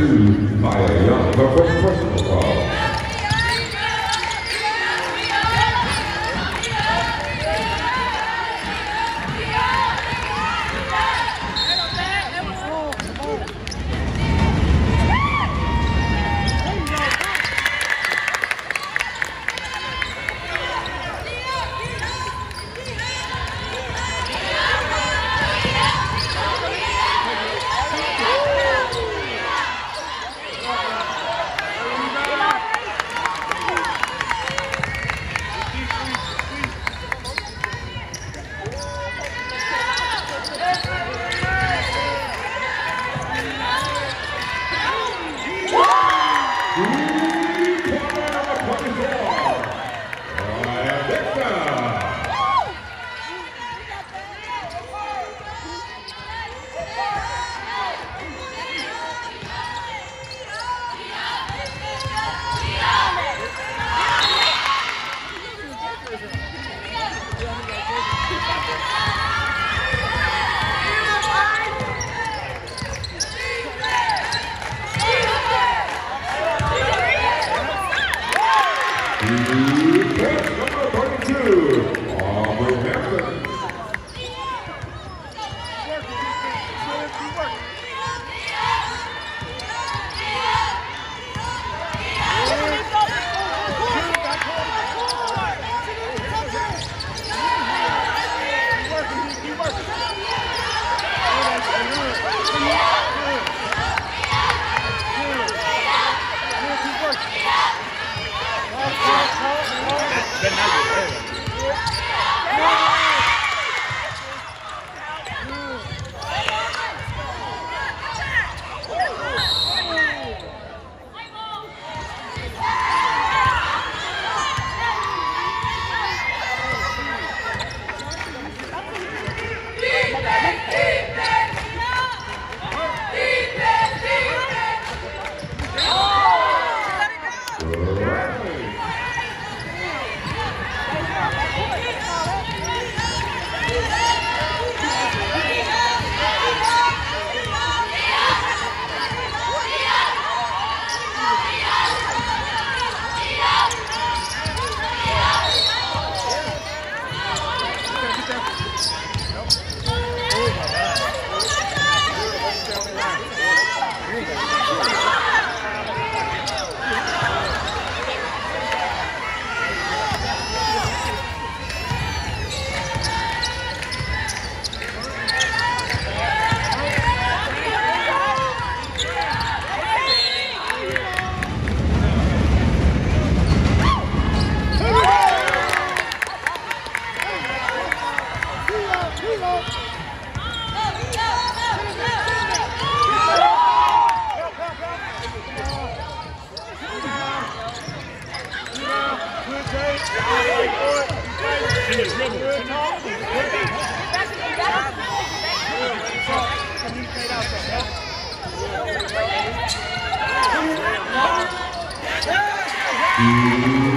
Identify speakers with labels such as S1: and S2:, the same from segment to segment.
S1: Two, Kaya Young, her Música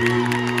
S1: Música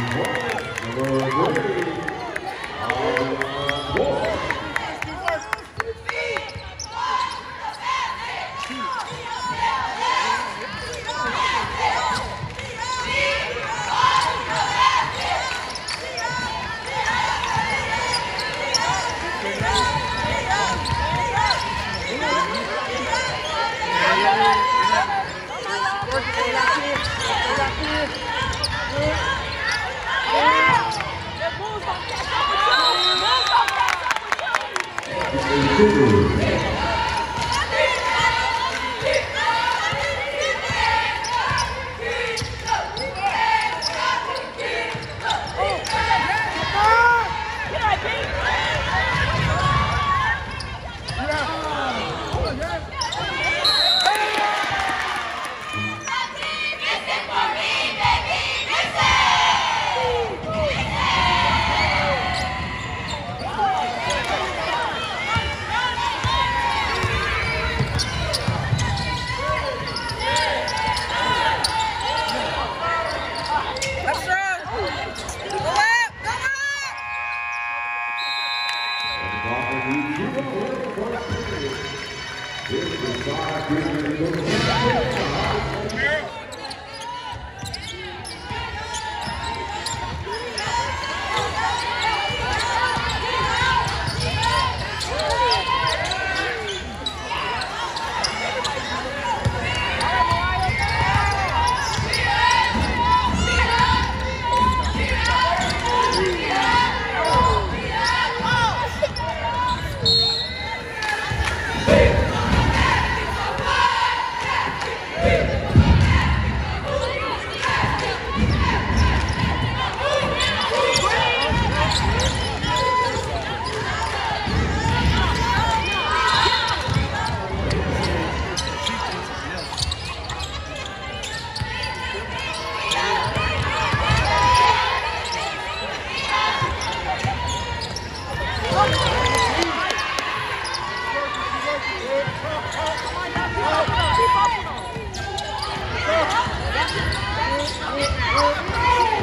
S1: to point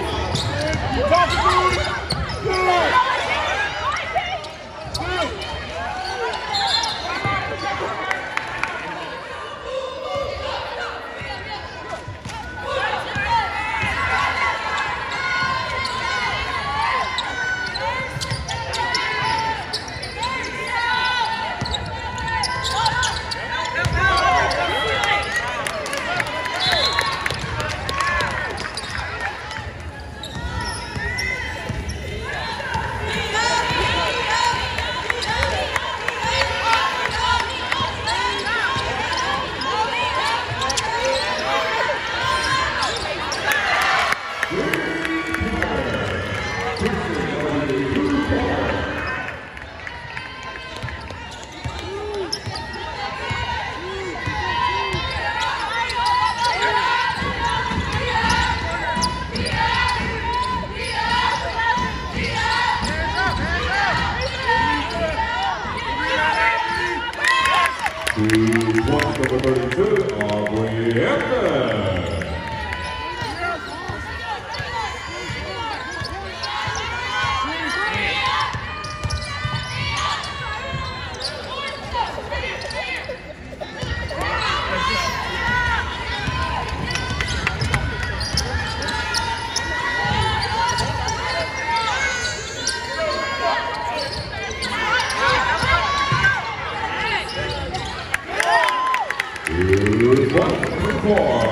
S1: number И план подготовить АВМ. One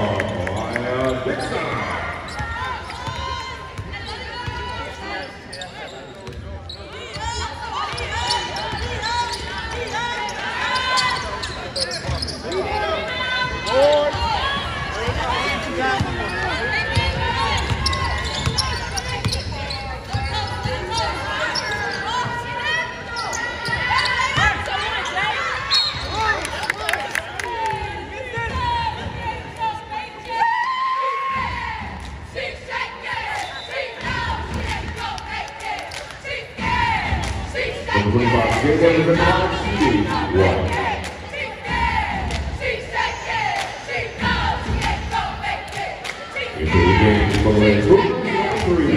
S1: Number 25, Jay Davis and Alex Stevie. One. The game for the three.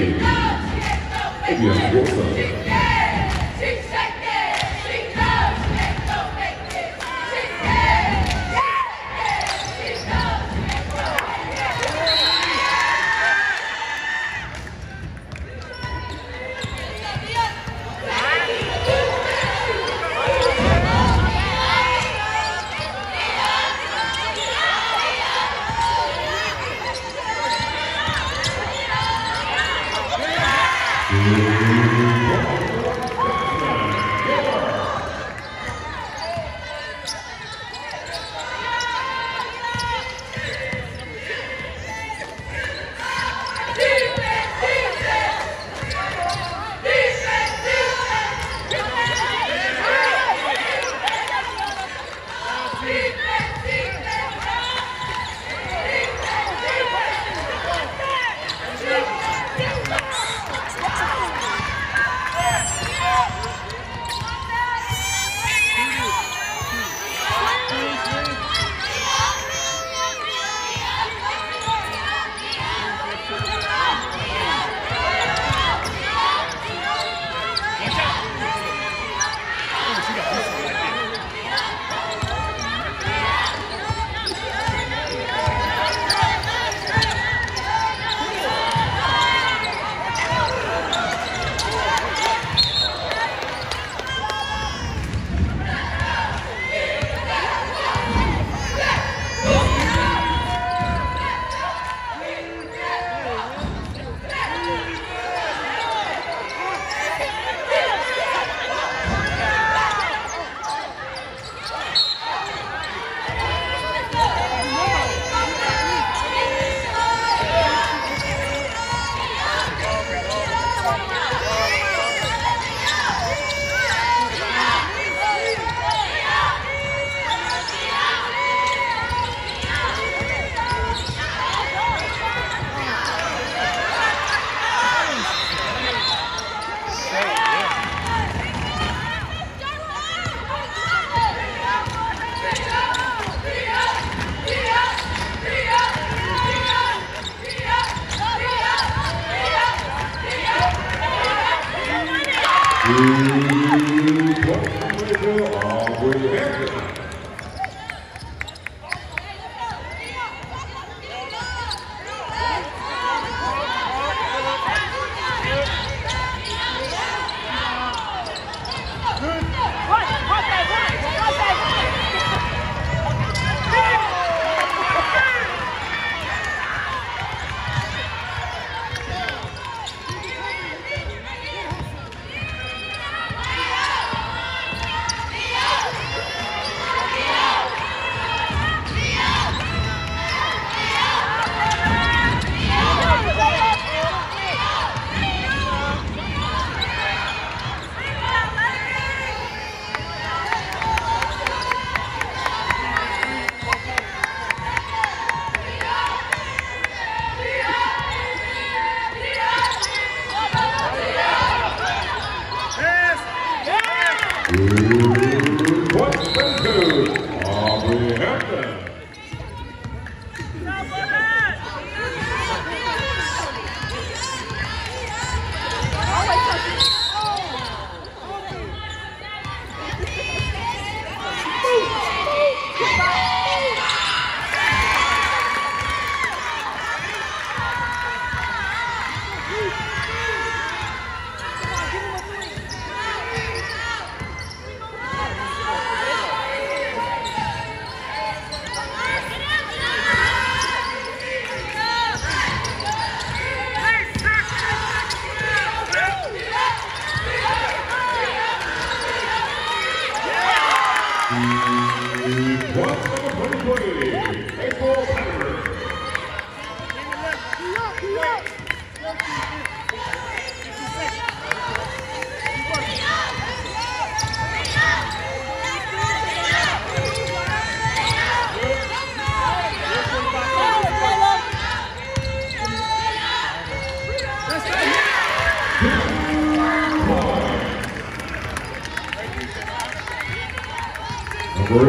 S2: Another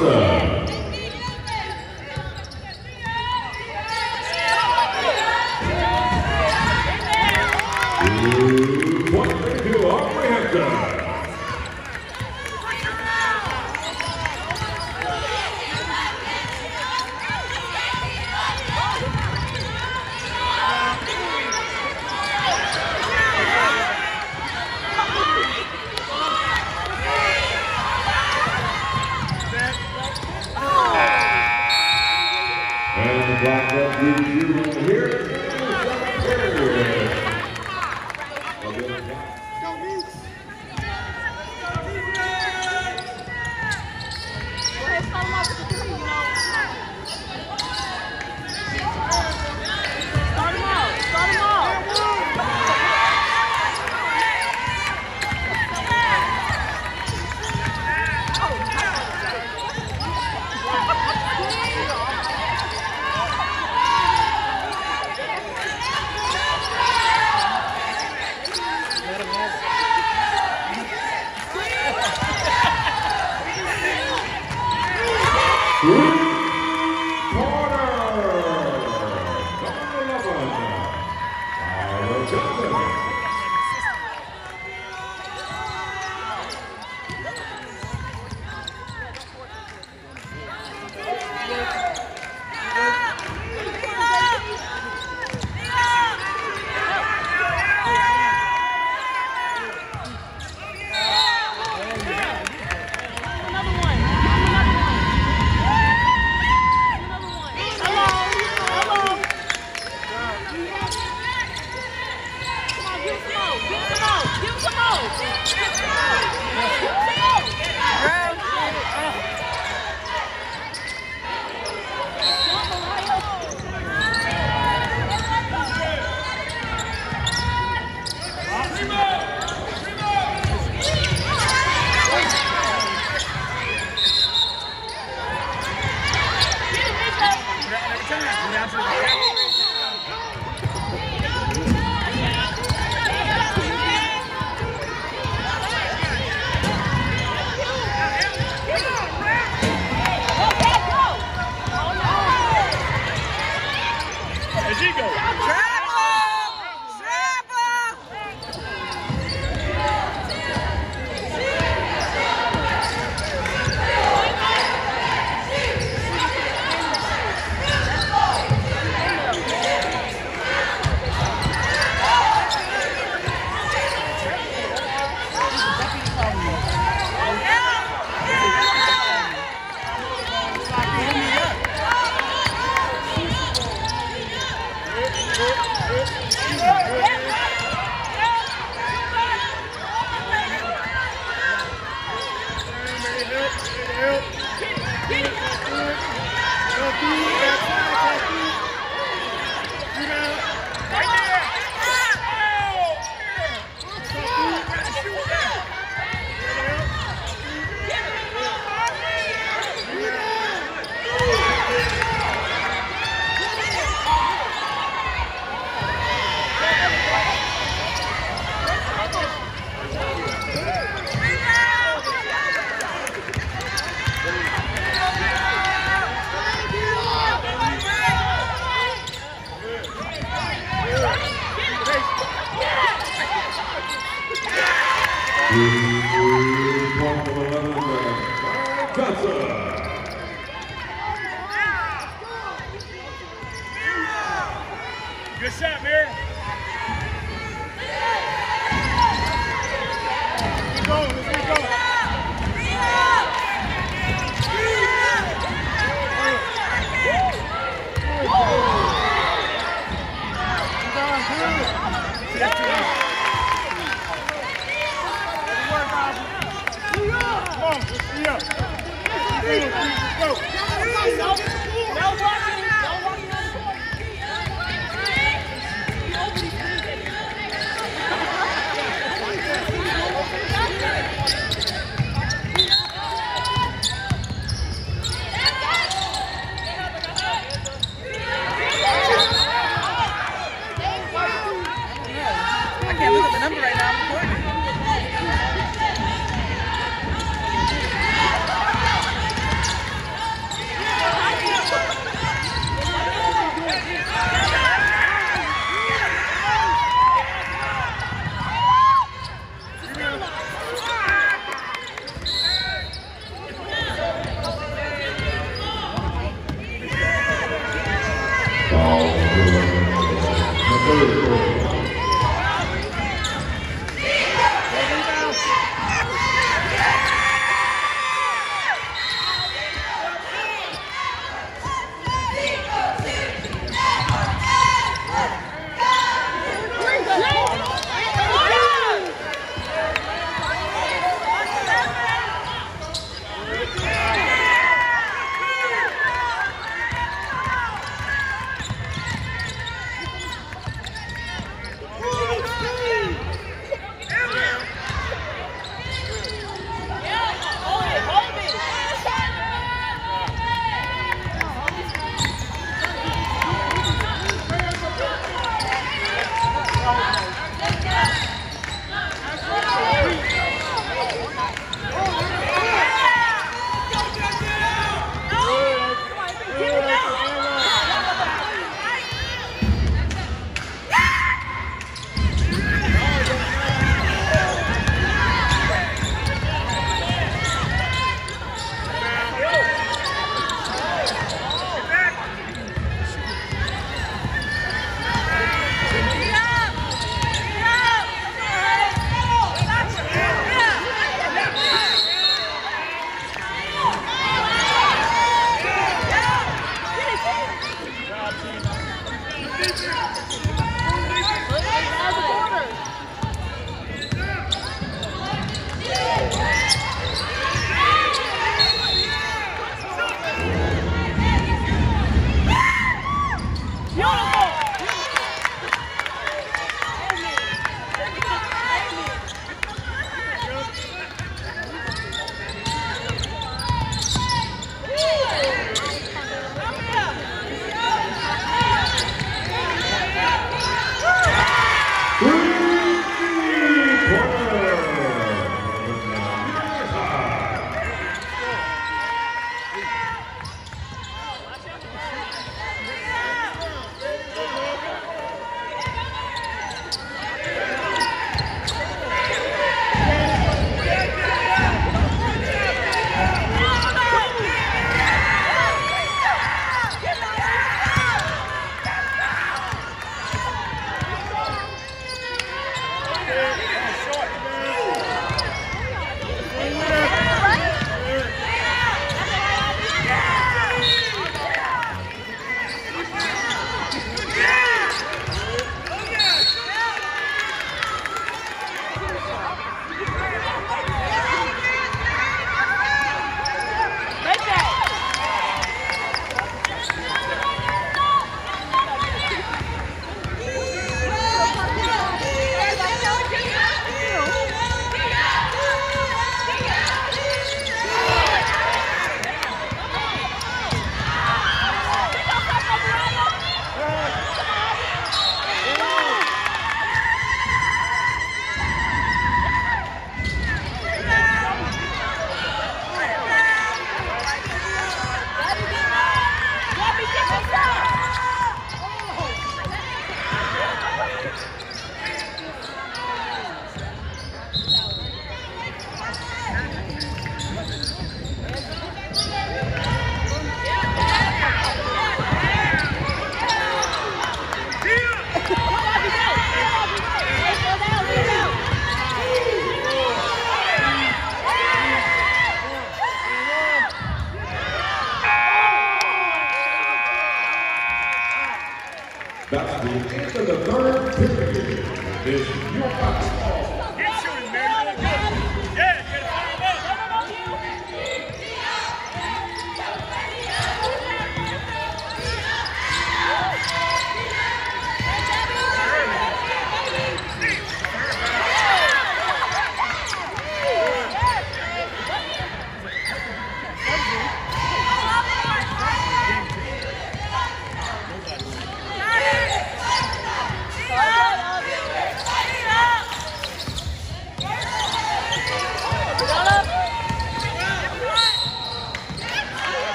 S2: one.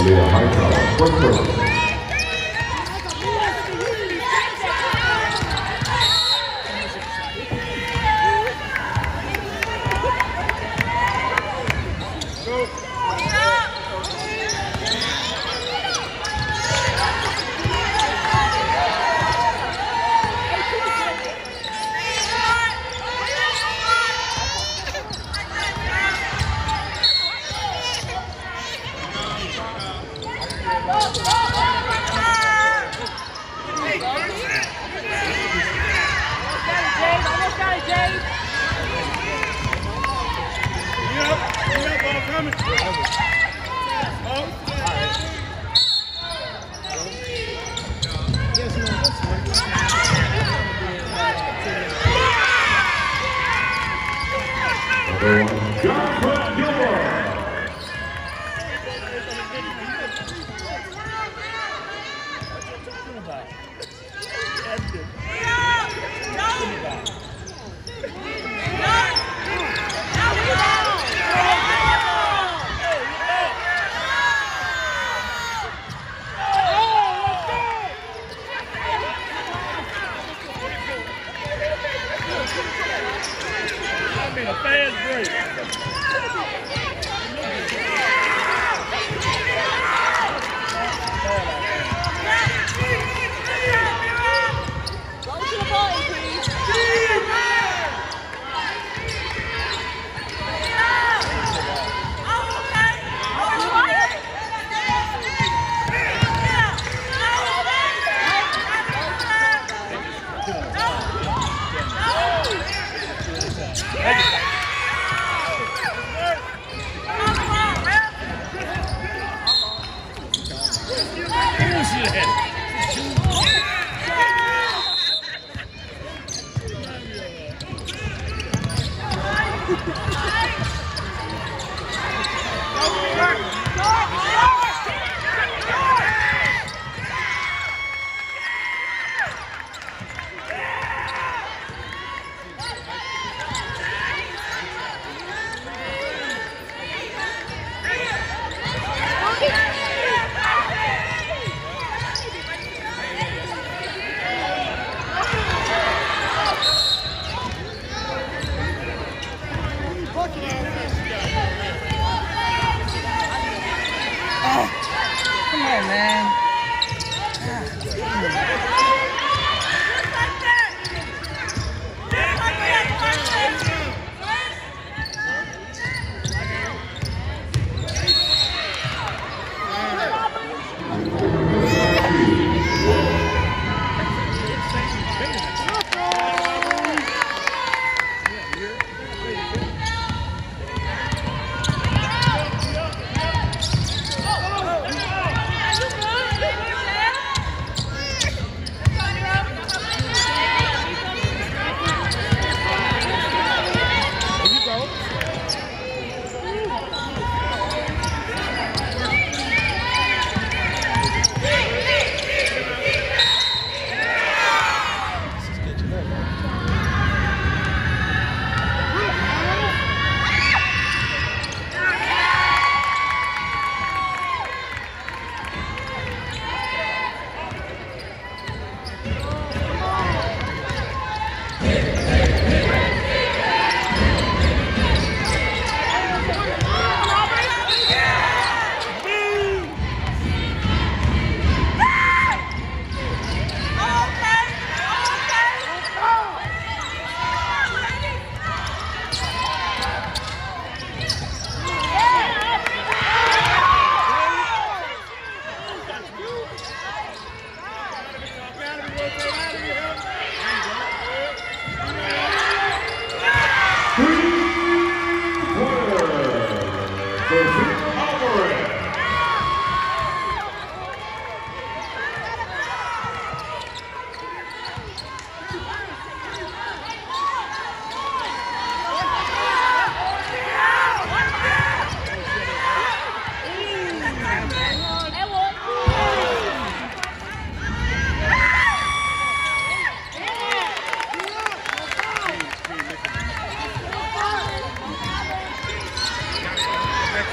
S1: Aaliyah Hightower, first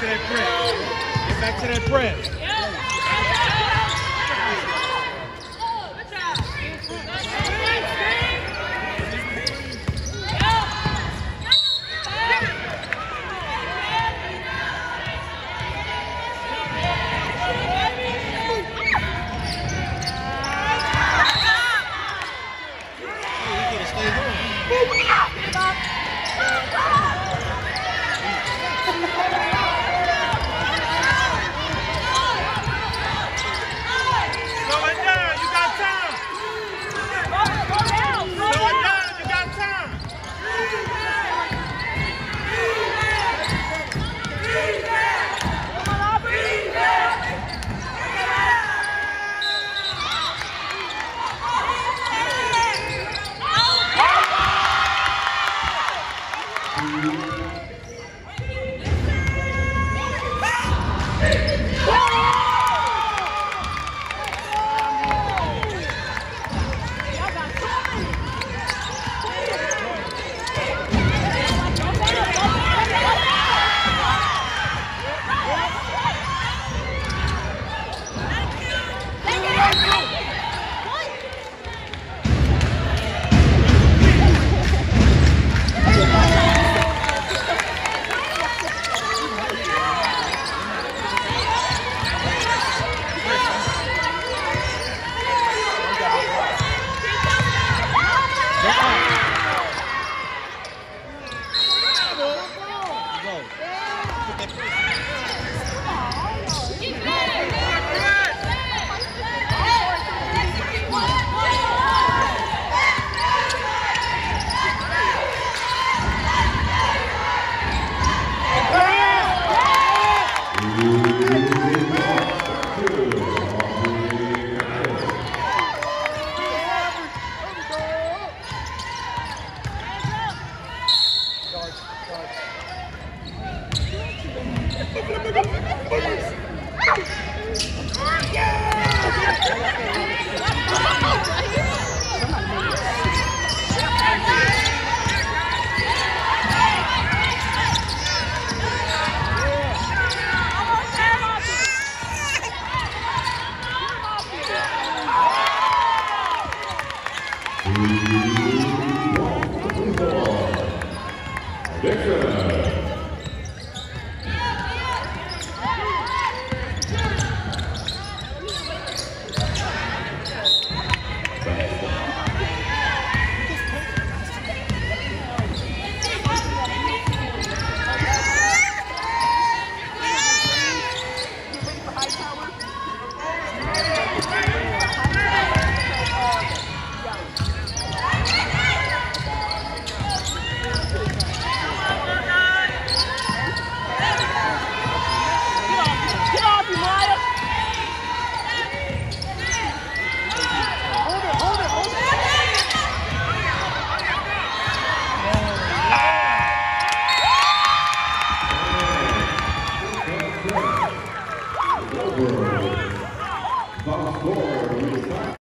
S3: back to that press. Get back to that press.